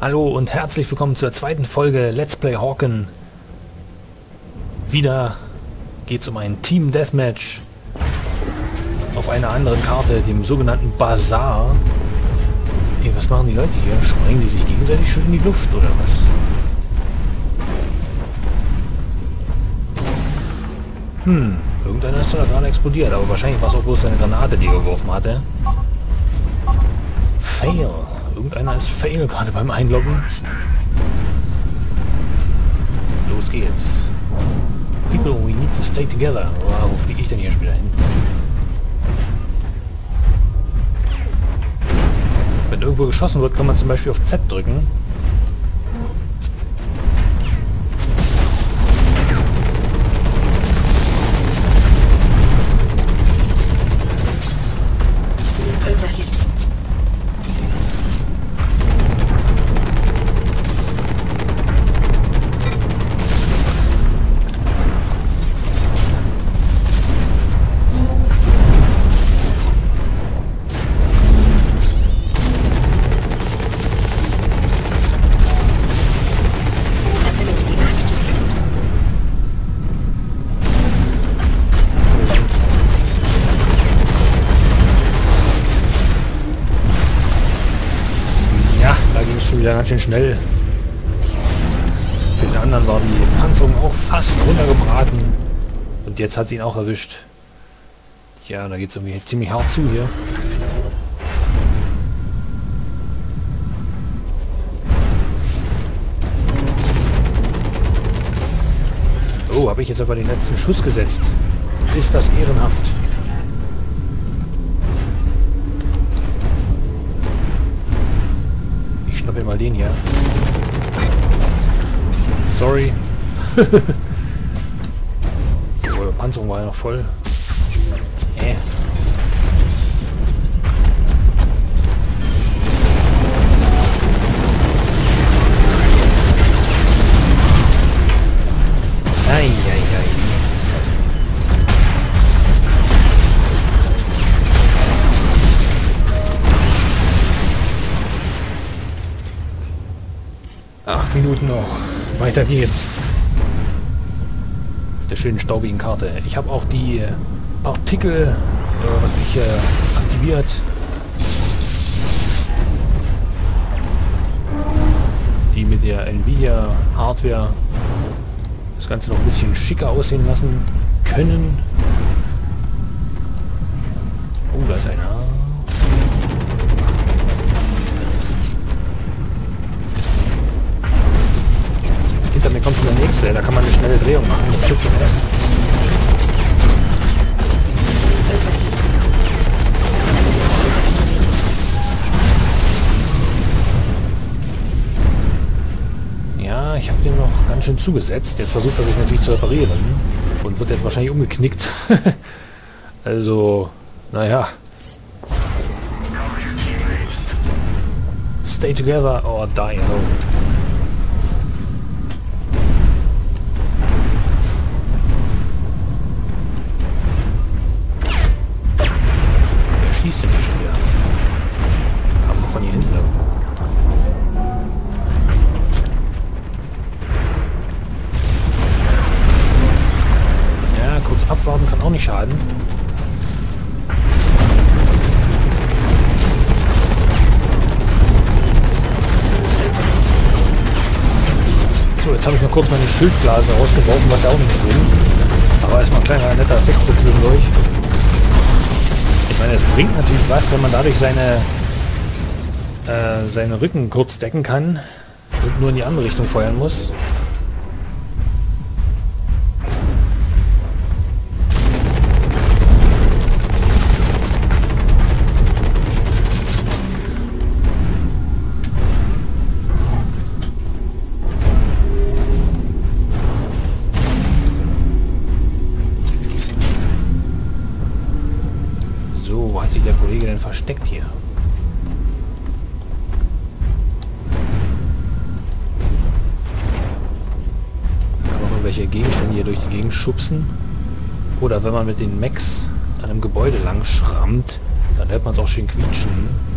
Hallo und herzlich willkommen zur zweiten Folge Let's Play Hawken. Wieder geht es um ein Team Deathmatch auf einer anderen Karte, dem sogenannten Bazaar. Hey, was machen die Leute hier? Sprengen die sich gegenseitig schon in die Luft oder was? Hm, irgendeiner ist da gerade explodiert, aber wahrscheinlich war es auch bloß eine Granate, die er geworfen hatte. Fail. Irgendeiner ist fail gerade beim Einloggen. Los geht's. People, we need to stay together. Oh, wo fliege ich denn hier schon wieder hin? Wenn irgendwo geschossen wird, kann man zum Beispiel auf Z drücken. Wieder ganz schön schnell. Für den anderen war die Panzerung auch fast runtergebraten. Und jetzt hat sie ihn auch erwischt. Ja, da geht es irgendwie ziemlich hart zu hier. Oh, habe ich jetzt aber den letzten Schuss gesetzt. Ist das ehrenhaft. Schnappe mal den hier. Sorry. oh, Panzerung war ja noch voll. Äh. Ei, Minuten noch. Weiter geht's. Auf der schönen staubigen Karte. Ich habe auch die äh, Partikel, äh, was ich äh, aktiviert. Die mit der Nvidia Hardware das Ganze noch ein bisschen schicker aussehen lassen können. Oh, da ist einer. Mir kommt schon der nächste, da kann man eine schnelle Drehung machen mit Shift und S. Overheating. Ability activated. Ja, ich habe den noch ganz schön zugesetzt. Jetzt versucht er sich natürlich zu reparieren und wird jetzt wahrscheinlich umgeknickt. also, naja. Stay together or die alone. Schießt denn schon wieder? Kam von hier hinten. Ja, kurz abwarten kann auch nicht schaden. So, jetzt habe ich noch kurz meine Schildblase rausgeworfen, was ja auch nichts bringt. Aber erstmal ein kleiner netter Effekt für zwischendurch. Meine, es bringt natürlich was, wenn man dadurch seine, äh, seine Rücken kurz decken kann und nur in die andere Richtung feuern muss. Versteckt hier? Kann man irgendwelche Gegenstände hier durch die Gegend schubsen? Oder wenn man mit den Mechs an einem Gebäude lang schrammt, dann hört man es auch schön quietschen.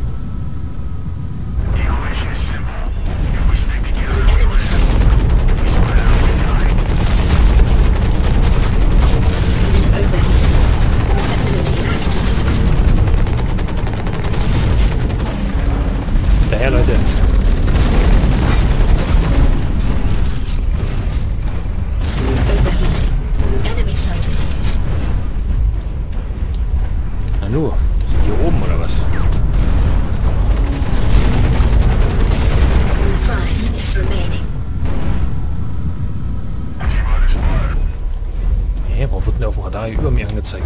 Hier über mir angezeigt?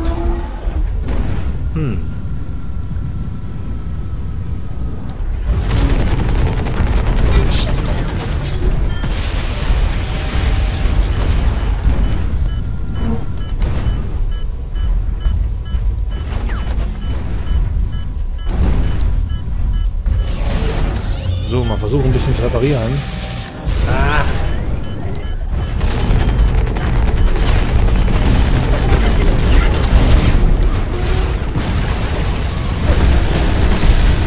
Hm. So, mal versuchen ein bisschen zu reparieren.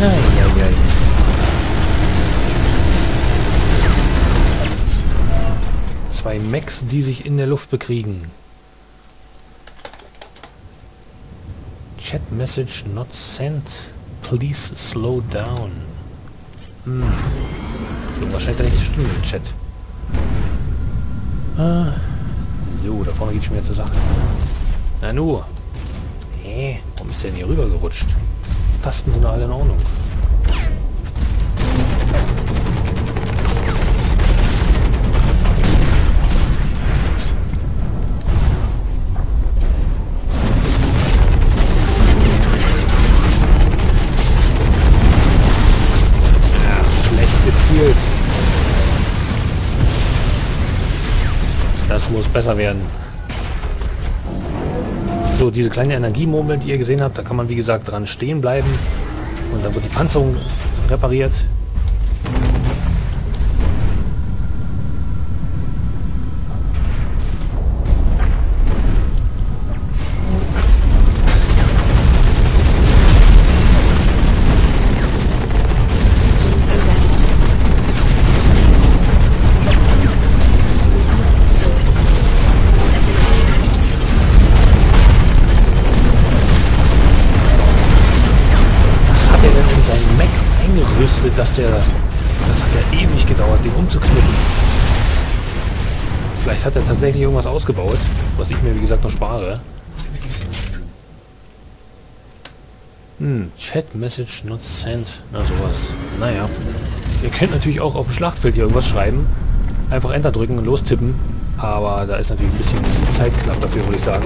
Eieiei. Zwei Mechs, die sich in der Luft bekriegen. Chat message not sent. Please slow down. Scheint da nicht zu stimmen im Chat. Ah. So, da vorne geht schon wieder zur Sache. Na nu. Hä? Warum ist der denn hier rüber gerutscht? Tasten sind alle in Ordnung. Schlecht gezielt. Das muss besser werden. So, diese kleine Energiemurmel, die ihr gesehen habt, da kann man wie gesagt dran stehen bleiben. Und dann wird die Panzerung repariert. Eingerüstet, dass der... Das hat ja ewig gedauert, den umzuknippen. Vielleicht hat er tatsächlich irgendwas ausgebaut, was ich mir wie gesagt noch spare. Hm, Chat Message not sent. Na sowas. Naja. Ihr könnt natürlich auch auf dem Schlachtfeld hier irgendwas schreiben. Einfach Enter drücken und lostippen. Aber da ist natürlich ein bisschen Zeit knapp dafür, würde ich sagen.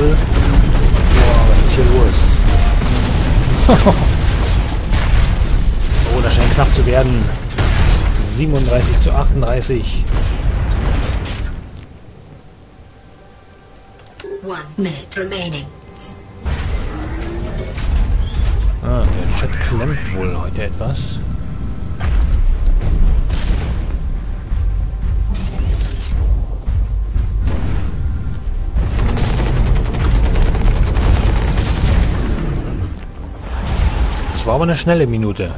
Schildbubble. Boah, was ist hier los? oh, das scheint knapp zu werden. 37 zu 38. One minute remaining. Ah, der Chat klemmt wohl heute etwas. War aber eine schnelle Minute.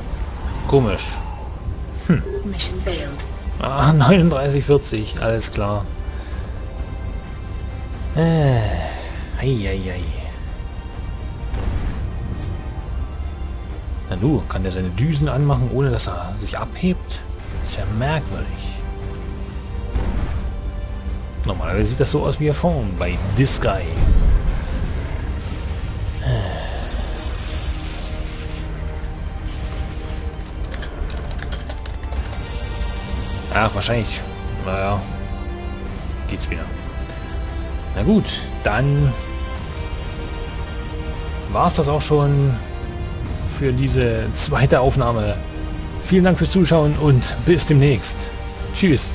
Komisch. Failed. Ah, 39, 40, alles klar. Äh, ei, ei, ei. Na nu, kann der seine Düsen anmachen, ohne dass er sich abhebt? Ist ja merkwürdig. Normalerweise sieht das so aus wie hier vorne bei This Wahrscheinlich. Naja. Geht's wieder. Na gut, dann war es das auch schon für diese zweite Aufnahme. Vielen Dank fürs Zuschauen und bis demnächst. Tschüss.